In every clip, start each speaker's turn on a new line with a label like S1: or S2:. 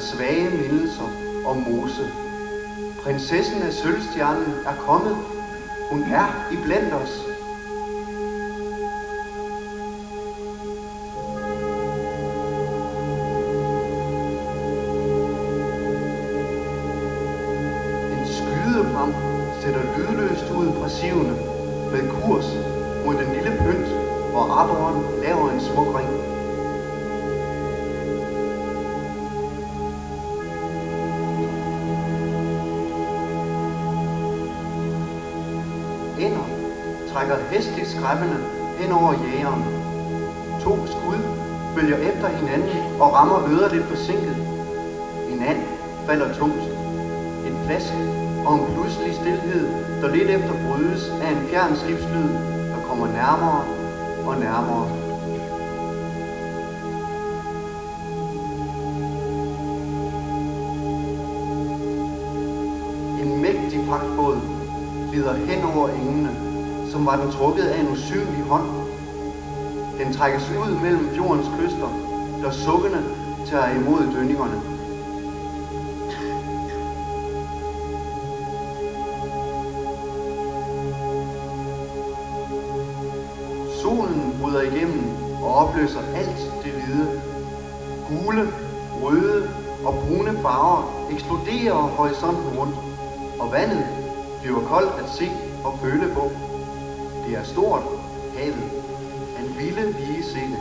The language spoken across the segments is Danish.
S1: svage mindelser om Mose. Prinsessen af sølvstjernen er kommet. Hun er i blandt os. Trækker hæsligt skræmmende hen over jægeren. To skud følger efter hinanden og rammer øder lidt forsinket. En and falder tungt. En plask og en pludselig stillhed, der lidt efter brydes af en fjern skibslyd, der kommer nærmere og nærmere. En mægtig pragtbåd glider hen over engene, som var den trukket af en usynlig hånd. Den trækkes ud mellem fjordens kyster, der sukkende tager imod dønningerne. Solen bryder igennem og opløser alt det hvide. Gule, røde og brune farver eksploderer horisonten rundt, og vandet bliver koldt at se og føle på. Det er stort, havet. Han ville vige sinde.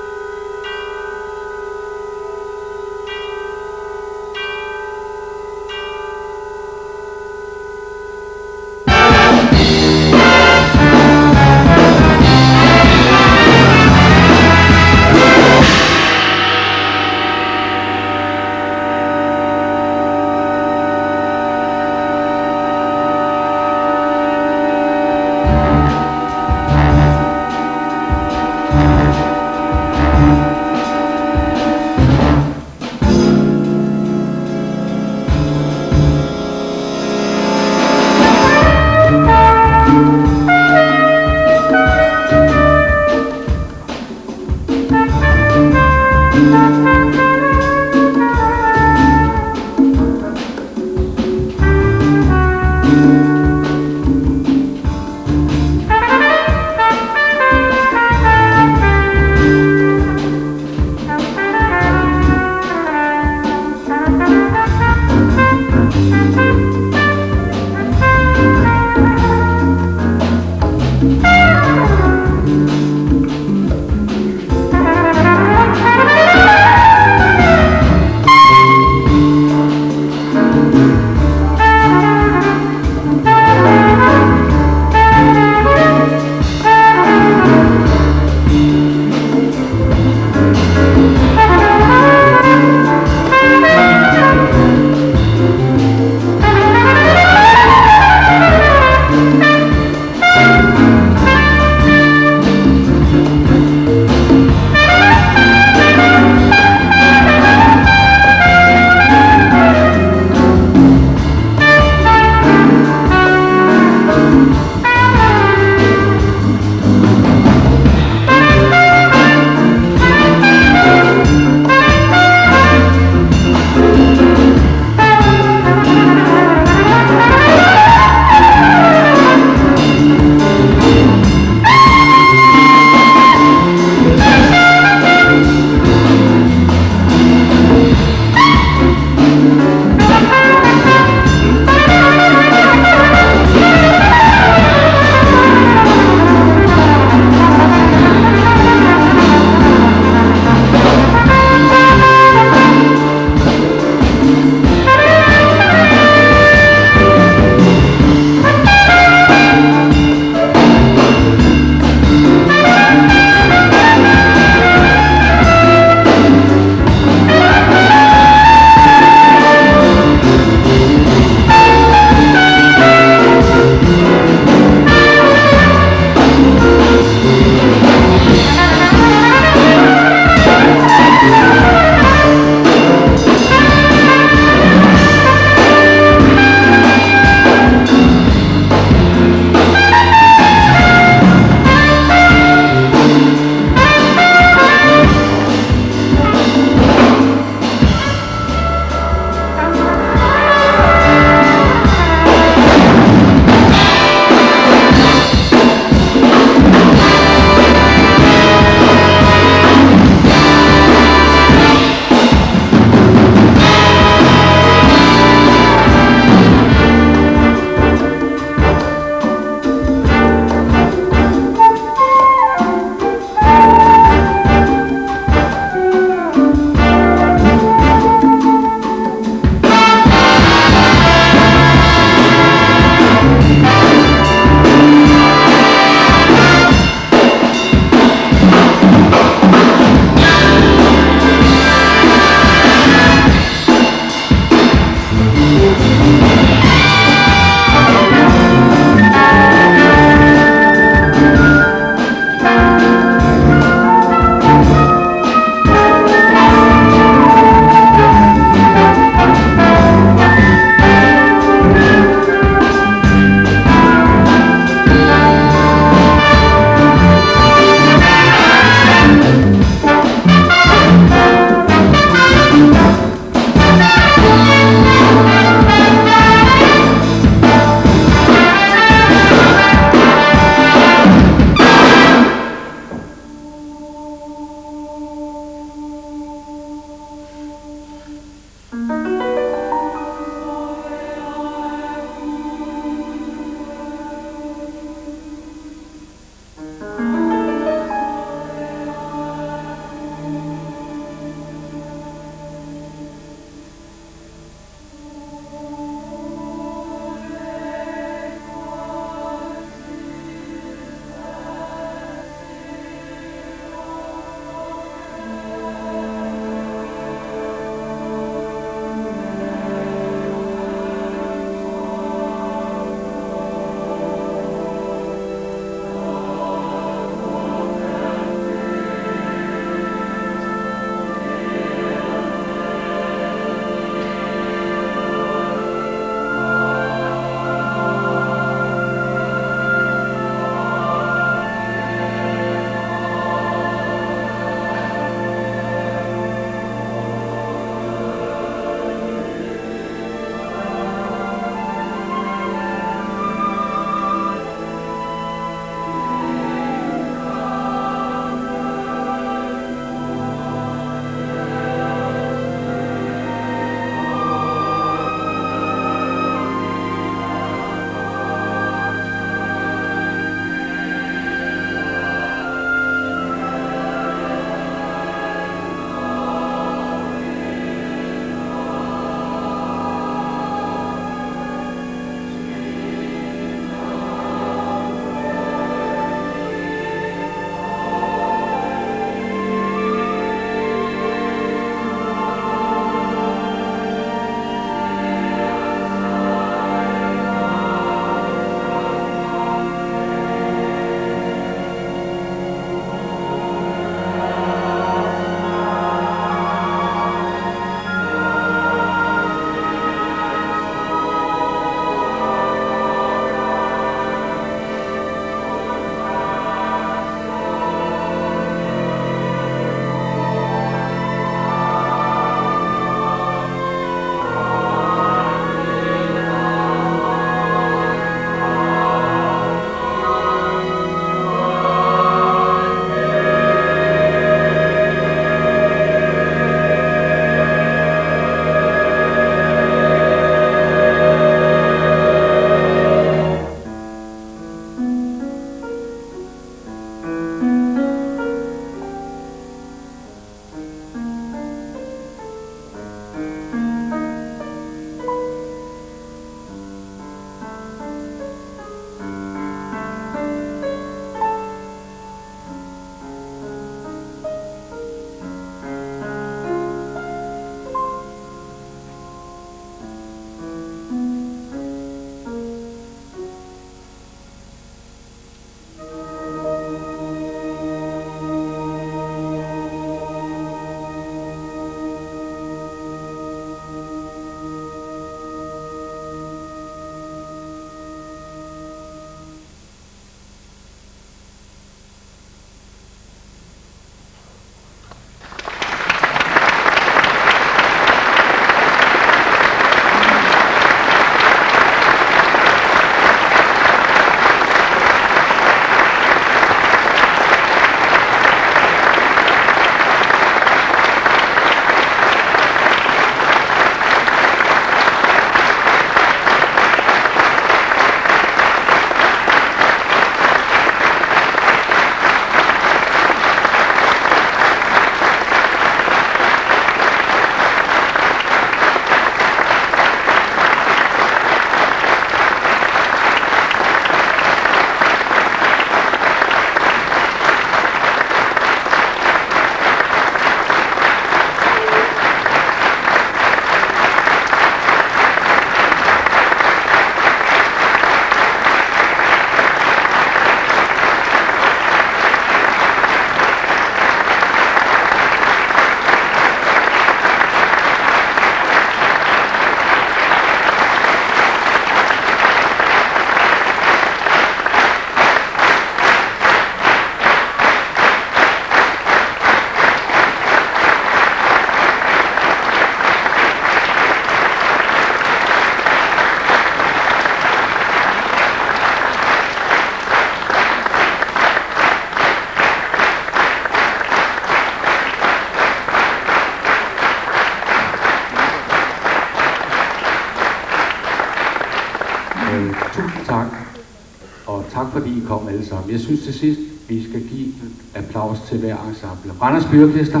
S2: Fordi I kom alle sammen. Jeg synes til sidst, vi skal give en applaus til hver ensemble. Randers Byorkester.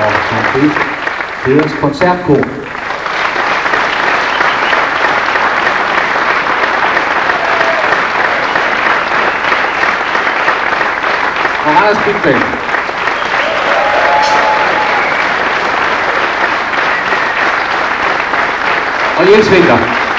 S2: Og som det, Peders Koncertkor. Og Randers Big Band. Aliens, vinga.